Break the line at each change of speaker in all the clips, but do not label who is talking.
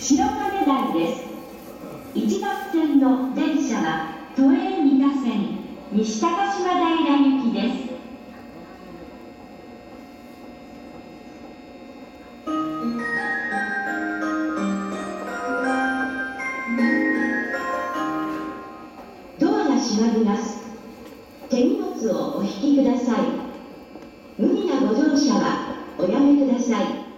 白金台です。1番線の電車は都営三田線西高島平行きです。手荷物をお引きください。無理なご乗車はおやめください。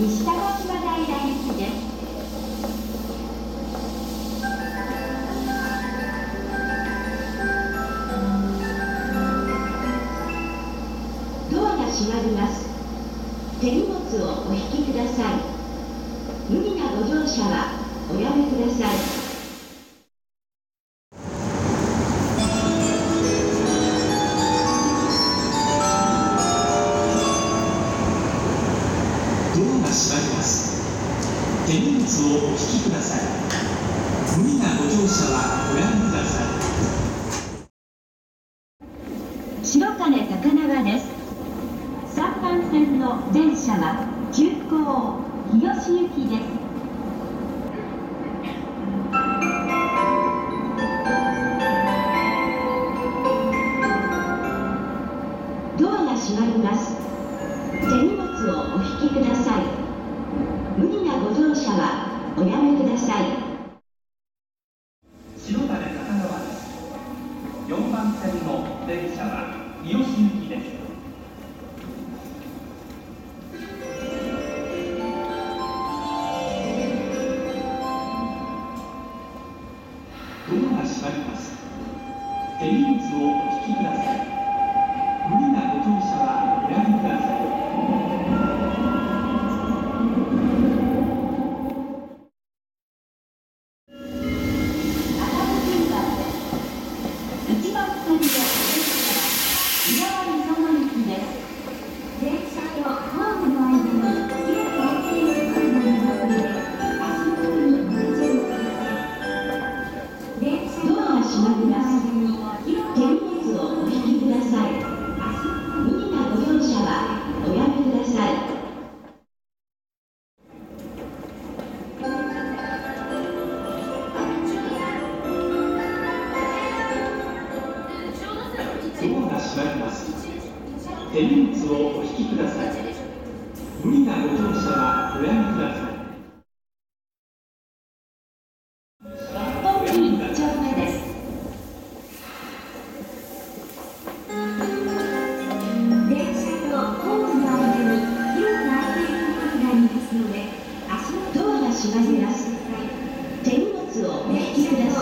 西高島平です。ドアが閉まります手荷物をお引きください。無理なご乗車はおやめください。
ます。手荷物をお引きください。無理なご乗車はお
引きください。無理なご乗車はおやめください。
す。手荷物をお引き。
ま。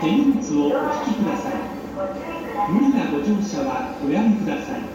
手荷物をお引きください。無理なご乗車はおやめください。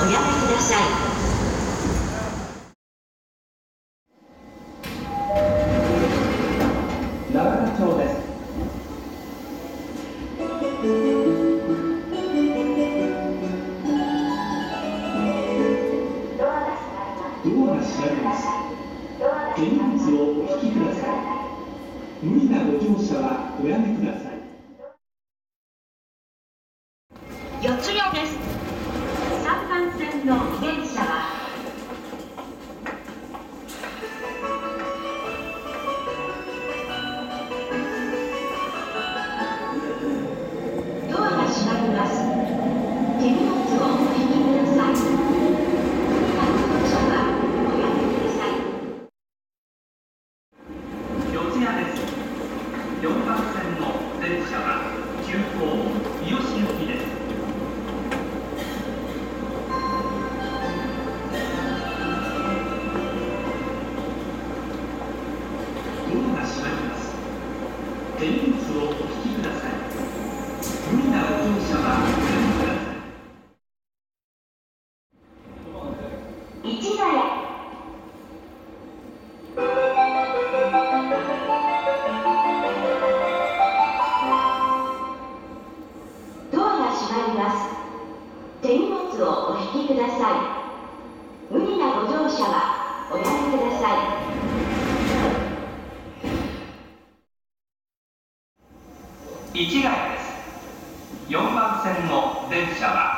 おやめください。
手荷物をお引きください無理なご乗車はおやめください電車は。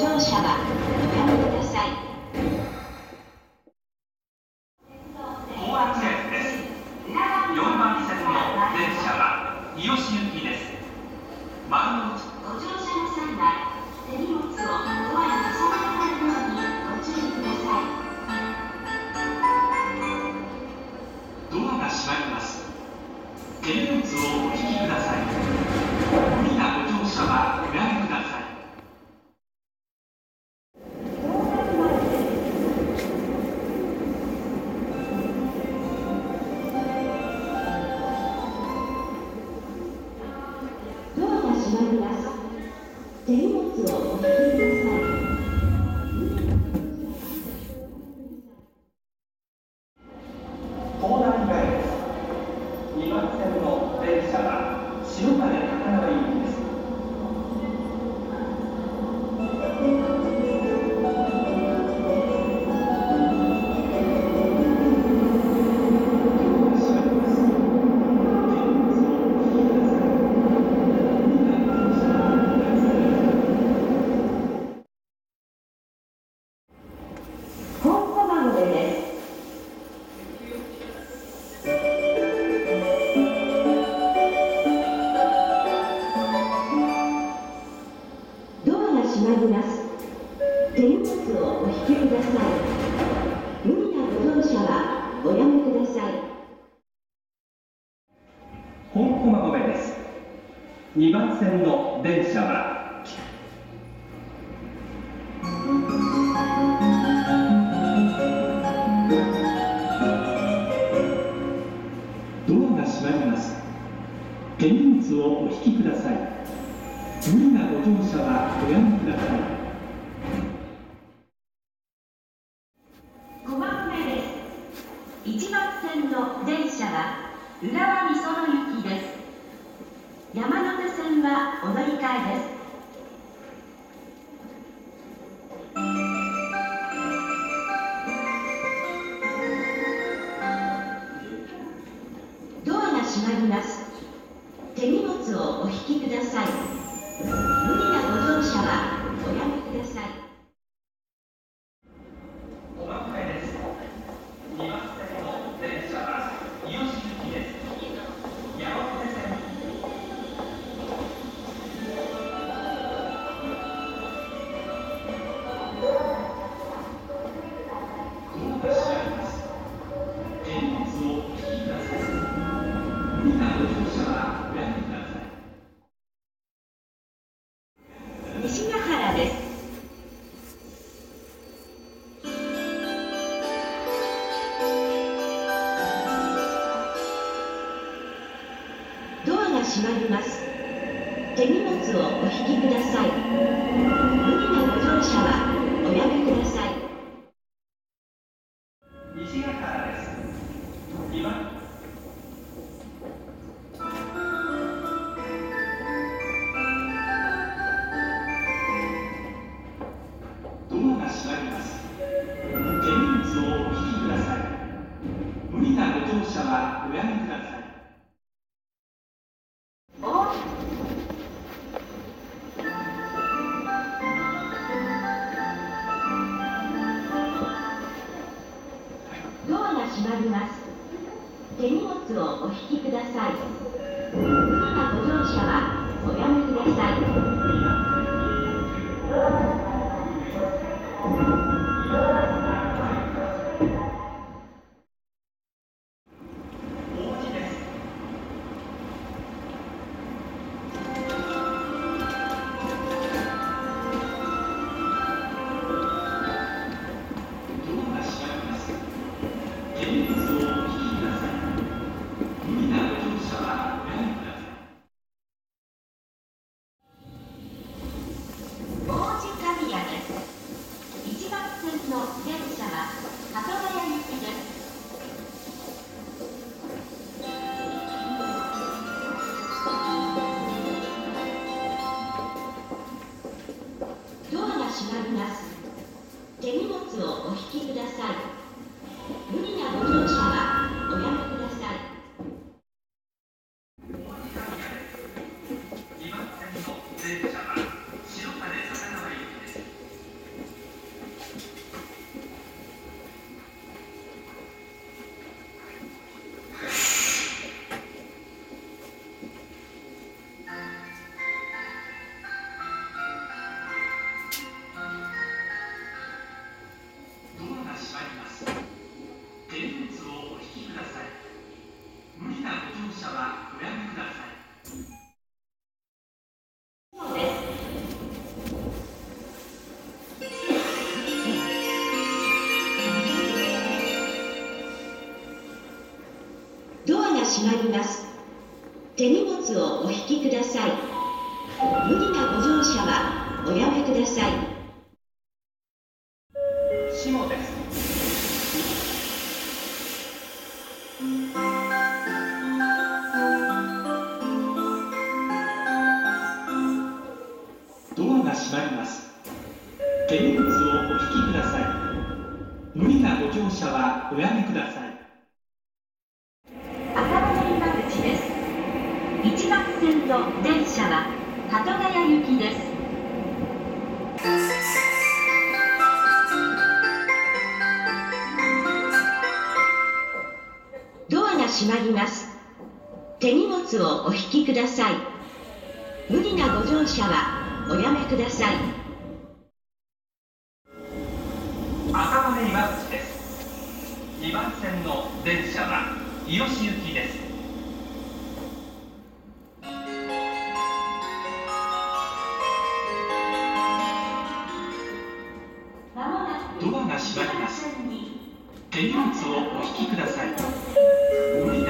視聴者はおやめください。
ます。をお引きください。無理なご乗車はおやめください。本駒込です。2番線の電車は
ドアが閉まります。手荷物をお引きください。無理なご乗車はおやめください。
1番線の電車は
浦和美園行きです。山手線はりえです。閉まります。手荷物をお引きください。無理なご乗車はおやめください
ドアが閉まります。手荷物をお引きください。
まります手荷物をお引きください無理なご乗車はおやめください。
下です。ドアが閉まります。手荷物をお引きください。無理なご乗車はおやめください。
ドアが閉まります手荷物をお引きください無理なご乗車はおやめください
赤羽今口です。2番線の電車は行きです。
まもなく
ドアが閉まります。手荷物をお引きください。